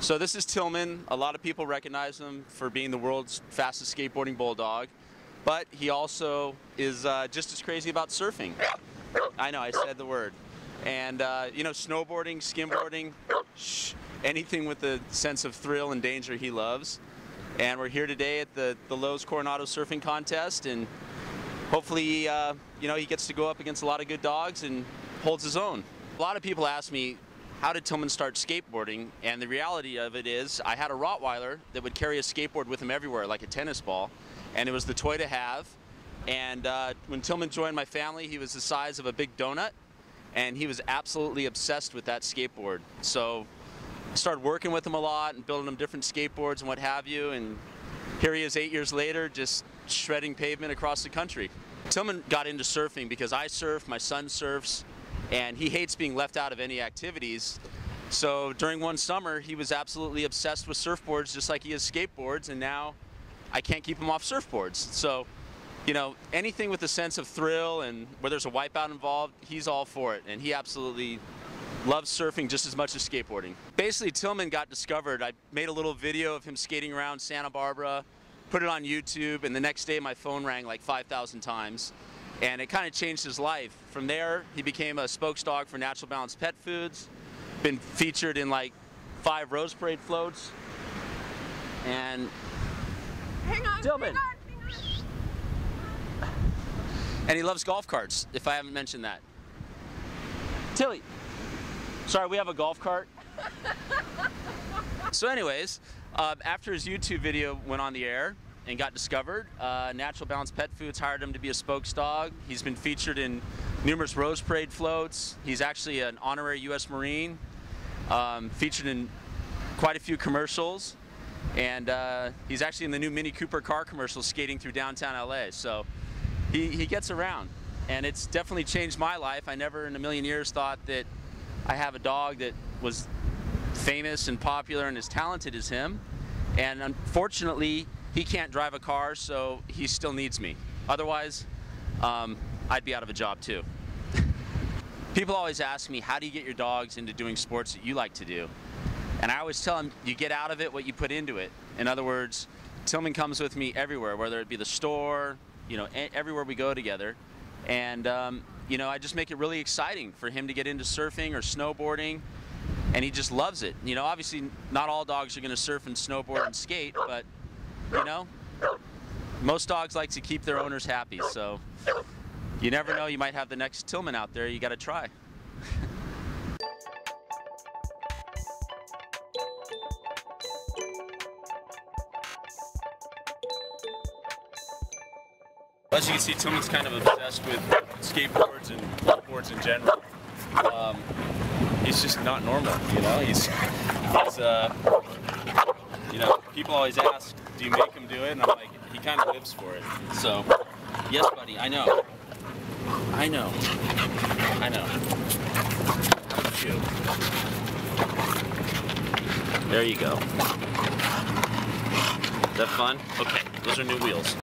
So this is Tillman. A lot of people recognize him for being the world's fastest skateboarding bulldog, but he also is uh, just as crazy about surfing. I know, I said the word. And uh, you know, snowboarding, skimboarding, anything with the sense of thrill and danger he loves. And we're here today at the, the Loews Coronado Surfing Contest, and hopefully, uh, you know, he gets to go up against a lot of good dogs and holds his own. A lot of people ask me, how did Tillman start skateboarding? And the reality of it is, I had a Rottweiler that would carry a skateboard with him everywhere, like a tennis ball, and it was the toy to have. And uh, when Tillman joined my family, he was the size of a big donut, and he was absolutely obsessed with that skateboard. So I started working with him a lot and building him different skateboards and what have you, and here he is eight years later, just shredding pavement across the country. Tillman got into surfing because I surf, my son surfs, and he hates being left out of any activities. So during one summer, he was absolutely obsessed with surfboards, just like he is skateboards, and now I can't keep him off surfboards. So, you know, anything with a sense of thrill and where there's a wipeout involved, he's all for it, and he absolutely loves surfing just as much as skateboarding. Basically, Tillman got discovered. I made a little video of him skating around Santa Barbara, put it on YouTube, and the next day my phone rang like 5,000 times and it kind of changed his life. From there, he became a spokesdog for Natural Balance Pet Foods, been featured in like five Rose Parade floats, and hang on, Tillman. hang on, hang on. And he loves golf carts. If I haven't mentioned that, Tilly. Sorry, we have a golf cart. so, anyways, uh, after his YouTube video went on the air, and got discovered. Uh, Natural Balance Pet Foods hired him to be a spokes dog. He's been featured in numerous Rose Parade floats. He's actually an honorary U.S. Marine, um, featured in quite a few commercials, and uh, he's actually in the new Mini Cooper car commercial skating through downtown LA. So he, he gets around, and it's definitely changed my life. I never in a million years thought that I have a dog that was famous and popular and as talented as him. And unfortunately, he can't drive a car, so he still needs me. Otherwise, um, I'd be out of a job too. People always ask me, how do you get your dogs into doing sports that you like to do? And I always tell them, you get out of it what you put into it. In other words, Tillman comes with me everywhere, whether it be the store, you know, everywhere we go together. And, um, you know, I just make it really exciting for him to get into surfing or snowboarding. And he just loves it. You know, obviously, not all dogs are going to surf and snowboard and skate, but you know? Most dogs like to keep their owners happy, so you never know, you might have the next Tillman out there, you gotta try. As you can see, Tillman's kind of obsessed with skateboards and boards in general. Um, he's just not normal, you know? He's, he's uh, you know, people always ask, do you make him do it? And I'm like, he kind of lives for it. So, yes, buddy, I know. I know. I know. There you go. Is that fun? Okay, those are new wheels.